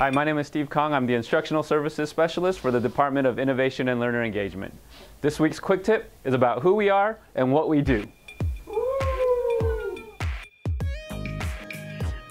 Hi, my name is Steve Kong. I'm the Instructional Services Specialist for the Department of Innovation and Learner Engagement. This week's quick tip is about who we are and what we do.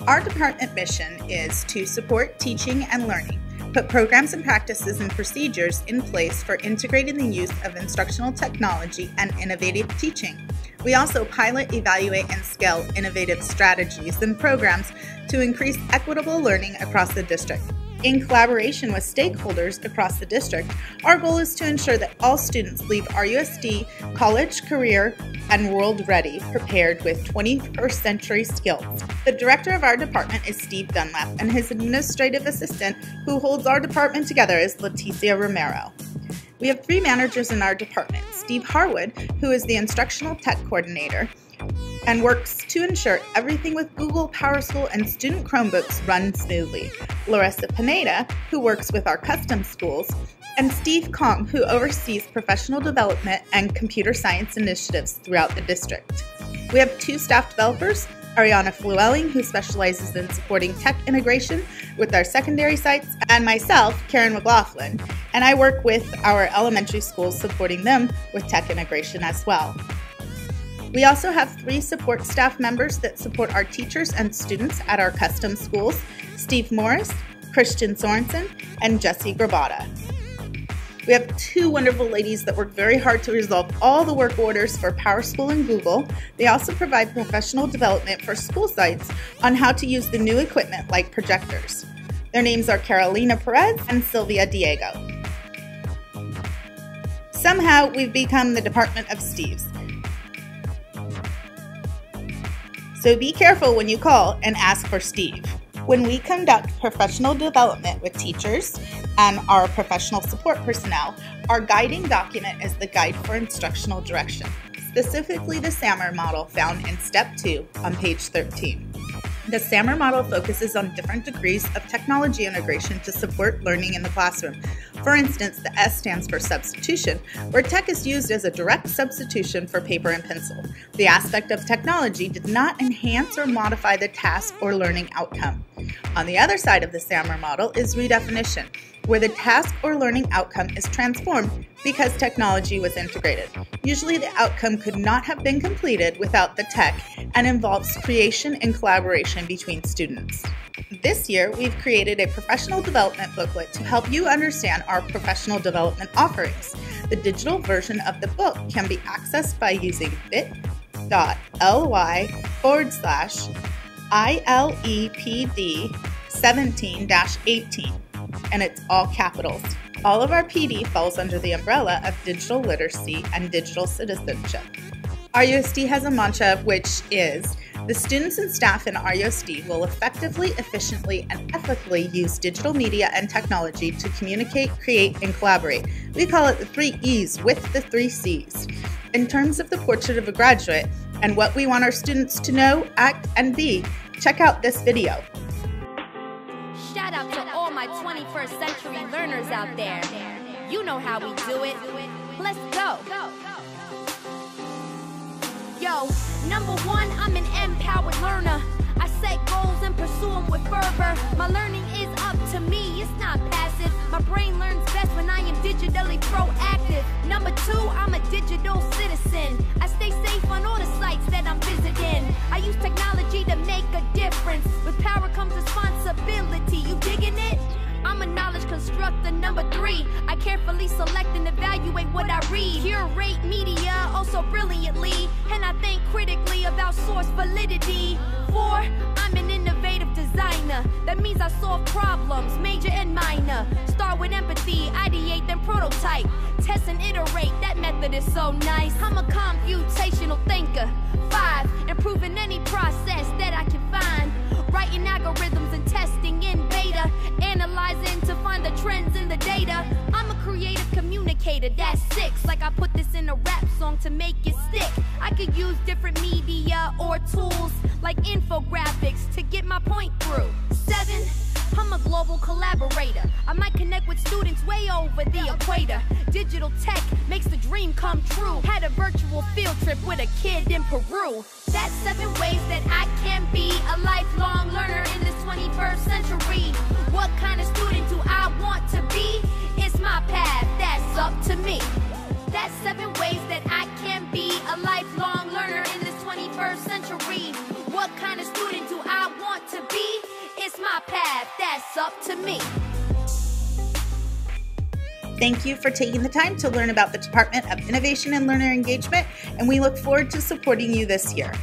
Our department mission is to support teaching and learning, put programs and practices and procedures in place for integrating the use of instructional technology and innovative teaching. We also pilot, evaluate, and scale innovative strategies and programs to increase equitable learning across the district. In collaboration with stakeholders across the district, our goal is to ensure that all students leave RUSD college, career, and world ready, prepared with 21st century skills. The director of our department is Steve Dunlap, and his administrative assistant, who holds our department together, is Leticia Romero. We have three managers in our department Steve Harwood, who is the instructional tech coordinator and works to ensure everything with Google PowerSchool and student Chromebooks run smoothly. Larissa Pineda, who works with our custom schools, and Steve Kong, who oversees professional development and computer science initiatives throughout the district. We have two staff developers, Ariana Fluelling, who specializes in supporting tech integration with our secondary sites, and myself, Karen McLaughlin, and I work with our elementary schools supporting them with tech integration as well. We also have three support staff members that support our teachers and students at our custom schools Steve Morris, Christian Sorensen, and Jesse Grabata. We have two wonderful ladies that work very hard to resolve all the work orders for PowerSchool and Google. They also provide professional development for school sites on how to use the new equipment like projectors. Their names are Carolina Perez and Sylvia Diego. Somehow, we've become the Department of Steves. So be careful when you call and ask for Steve. When we conduct professional development with teachers and our professional support personnel, our guiding document is the Guide for Instructional Direction, specifically the SAMR model found in Step 2 on page 13. The SAMR model focuses on different degrees of technology integration to support learning in the classroom. For instance, the S stands for substitution, where tech is used as a direct substitution for paper and pencil. The aspect of technology did not enhance or modify the task or learning outcome. On the other side of the SAMR model is redefinition, where the task or learning outcome is transformed because technology was integrated. Usually, the outcome could not have been completed without the tech and involves creation and collaboration between students. This year, we've created a professional development booklet to help you understand our professional development offerings. The digital version of the book can be accessed by using bit.ly forward slash ILEPD 17 18, and it's all capitals. All of our PD falls under the umbrella of digital literacy and digital citizenship. RUSD has a mantra which is the students and staff in RUSD will effectively, efficiently, and ethically use digital media and technology to communicate, create, and collaborate. We call it the three E's with the three C's. In terms of the portrait of a graduate and what we want our students to know, act, and be, check out this video. Learners out there. You know how we do it. Let's go. Yo, number one, I'm an empowered learner. I set goals and pursue them with fervor. My learning is up to me, it's not passive. My brain learns best when I am digitally proactive. Number two, I'm a digital citizen. Three, I carefully select and evaluate what I read. Curate media also brilliantly, and I think critically about source validity. Four, I'm an innovative designer. That means I solve problems, major and minor. Start with empathy, ideate, then prototype. Test and iterate, that method is so nice. I'm a computational thinker. Five, improving any process that I can find. Writing algorithms that's six. Like I put this in a rap song to make it stick. I could use different media or tools like infographics to get my point through. Seven, I'm a global collaborator. I might connect with students way over the equator. Digital tech makes the dream come true. Had a virtual field trip with a kid in Peru. That's seven ways that I can be a lifelong learner in this 21st century. What kind of to me. That's seven ways that I can be a lifelong learner in this 21st century. What kind of student do I want to be? It's my path, that's up to me. Thank you for taking the time to learn about the Department of Innovation and Learner Engagement, and we look forward to supporting you this year.